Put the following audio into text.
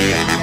Yeah.